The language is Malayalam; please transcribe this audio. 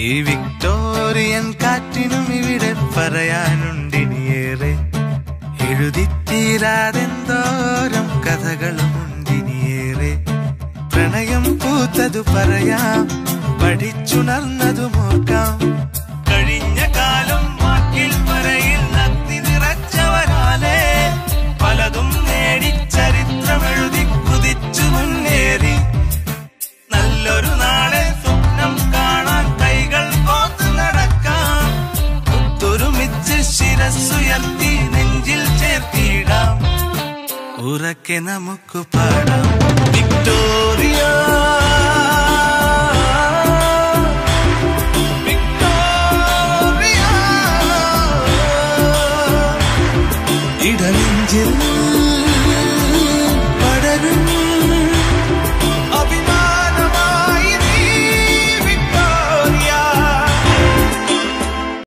ഈ വിക്ടോറിയൻ കാറ്റിനും ഇവിടെ പറയാനുണ്ടിനിയേറെ. എഴുതിത്തീരാതെന്തോരം കഥകളുമുണ്ടിനിയേറെ. പ്രണയം പൂത്തതു പറയാം പഠിച്ചുണർന്നതു നോക്കാം മനസ്സുയർത്തി നെഞ്ചിൽ ചേർത്തിടാം. ഉറക്കെ നമുക്ക് പാടാം. വിക്ടോറിയ. ഇടനെഞ്ചിൽ